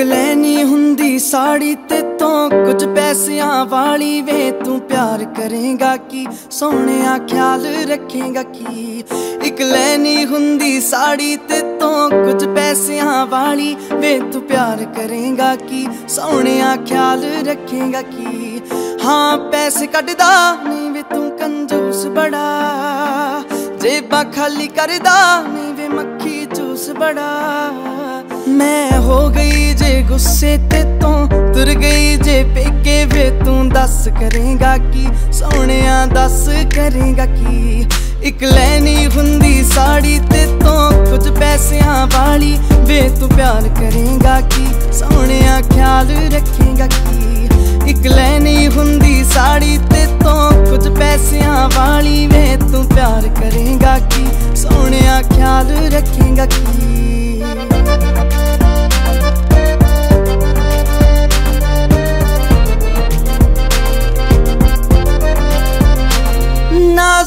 ਇੱਕ ਲੈਣੀ ਹੁੰਦੀ ਸਾੜੀ ਤੇ ਤੋਂ ਕੁਝ ਪੈਸਿਆਂ ਵਾਲੀ ਵੇ, ਤੂੰ ਪਿਆਰ ਕਰੇਗਾ ਕੀ? ਸੋਹਣਿਆ ਖਿਆਲ ਰੱਖੇਗਾ ਕੀ? ਇੱਕ ਲੈਣੀ ਹੁੰਦੀ ਸਾੜੀ ਤੇ ਤੋਂ ਕੁਝ ਪੈਸਿਆਂ ਵਾਲੀ ਵੇ, ਤੂੰ ਪਿਆਰ ਕਰੇਗਾ ਕੀ? ਸੋਹਣਿਆ ਖਿਆਲ ਰੱਖੇਗਾ ਕੀ? ਹਾਂ, ਪੈਸੇ ਕੱਢਦਾ ਨਹੀਂ ਵੇ, ਤੂੰ ਕੰਜੂਸ ਬੜਾ। ਜੇਬਾਂ ਖਾਲੀ ਕਰਦਾ ਨਹੀਂ ਵੇ, ਮੱਖੀ ਜੂਸ ਬੜਾ। ਗਈ ਜੇ ਗੁੱਸੇ ਤੇ ਤੋਂ, ਤੁਰ ਗਈ ਜੇ ਪੇਕੇ ਵੇ ਤੂੰ। ਦੱਸ ਕਰੇਗਾ ਕੀ, ਸੋਹਣਿਆ ਦੱਸ ਕਰੇਗਾ ਕੀ। ਇਕ ਲੈਣੀ ਹੁੰਦੀ ਸਾੜੀ ਤੇ ਤੋਂ, ਕੁਝ ਪੈਸਿਆਂ ਵਾਲੀ। ਵੇ ਤੂੰ ਪਿਆਰ ਕਰੇਗਾ ਕੀ, ਸੋਹਣਿਆ ਖਿਆਲ ਰੱਖੇਗਾ ਕੀ। ਇਕ ਲੈਣੀ ਹੁੰਦੀ ਸਾੜੀ ਤੇ ਤੂੰ, ਕੁਝ ਪੈਸਿਆਂ ਵਾਲੀ। ਵੇ ਤੂੰ ਪਿਆਰ ਕਰੇਗਾ ਕੀ, ਸੋਹਣਿਆ ਖਿਆਲ ਰੱਖੇਗਾ ਕੀ।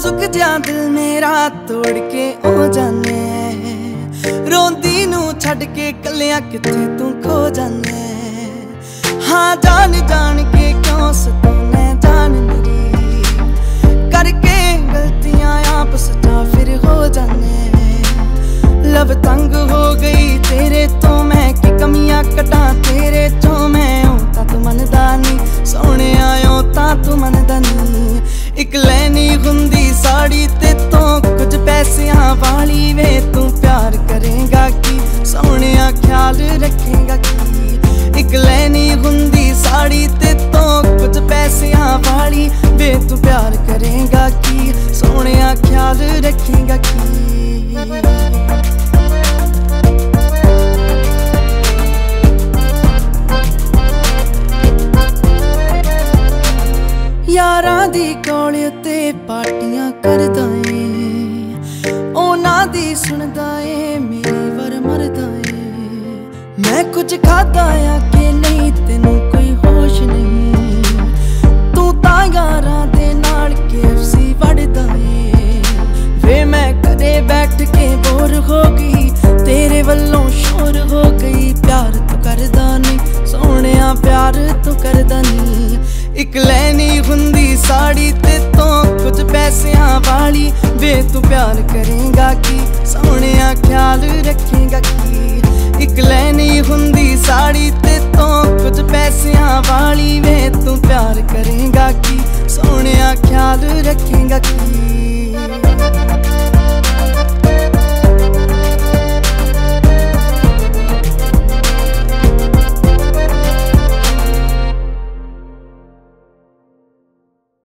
ਨਾਜ਼ੁਕ ਜਾਂ ਦਿਲ ਮੇਰਾ ਤੋੜ ਕੇ ਹੋ ਜਾਣੇ ਰੋਂਦੀ ਨੂੰ ਛੱਡ ਕੇ ਕੱਲਿਆਂ ਕਿੱਥੇ ਤੂੰ ਖੋ ਜਾਣੇ ਹਾਂ, ਜਾਣ ਜਾਣ ਕੇ ਕਿਉਂ ਸਤਾਉਨੇ ਜਾਨ ਮੇਰੀ। ਕਰਕੇ ਗਲਤੀਆਂ ਆਪ ਸੱਚਾ ਫਿਰ ਹੋ ਜਾਣੇ ਲਵ ਤੰਗ ਹੋ ਗਈ ਤੇਰੇ ਤੋਂ ਮੈਂ ਕਿ ਕਮੀਆਂ ਕਟਾਂ ਤੇਰੇ ਤੋਂ ਖਿਆਲ ਰੱਖੇਗਾ ਕੀ? ਇੱਕ ਲੈਣੀ ਹੁੰਦੀ ਸਾੜੀ ਤੇ ਤੋਂ ਕੁਝ ਪੈਸਿਆਂ ਵਾਲੀ। ਵੇ ਤੂੰ ਪਿਆਰ ਕਰੇਗਾ ਕੀ? ਸੋਹਣਿਆ ਖਿਆਲ ਰੱਖੇਗਾ ਕੀ? ਯਾਰਾਂ ਦੀ ਕੋਲ ਤੇ ਪਾਰਟੀਆਂ ਕਰਦਾ ਏ। ਉਹਨਾਂ ਦੀ ਸੁਣਦਾ ਕੁਝ ਖਾਦਾ ਆ ਕਿ ਨਹੀਂ, ਤੈਨੂੰ ਕੋਈ ਹੋਸ਼ ਨਹੀਂ। ਤੂੰ ਤਾਂ ਯਾਰਾਂ ਦੇ ਨਾਲ ਕੇਫਸੀ ਵੜਦਾ ਏ। ਵੇ, ਮੈਂ ਕਦੇ ਬੈਠ ਕੇ ਬੋਰ ਹੋ ਗਈ। ਤੇਰੇ ਵੱਲੋਂ ਸ਼ੋਰ ਹੋ ਗਈ। ਪਿਆਰ ਤੂੰ ਕਰਦਾ ਨਹੀਂ, ਸੋਹਣਿਆ ਪਿਆਰ ਤੂੰ ਕਰਦਾ ਨਹੀਂ। ਇੱਕ ਲੈਣੀ ਹੁੰਦੀ ਸਾੜੀ ਤੇ ਤੋਂ ਕੁਝ ਪੈਸਿਆਂ ਵਾਲੀ। ਵੇ, ਤੂੰ ਪਿਆਰ ਕਰੇਗਾ ਕੀ? ਸੋਹਣਿਆ ਖਿਆਲ ਰੱਖੇਗਾ ਕੀ? ਇੱਕ ਲੈਣੀ ਹੁੰਦੀ ਸਾੜੀ ਤੇ ਤੋਂ ਕੁਝ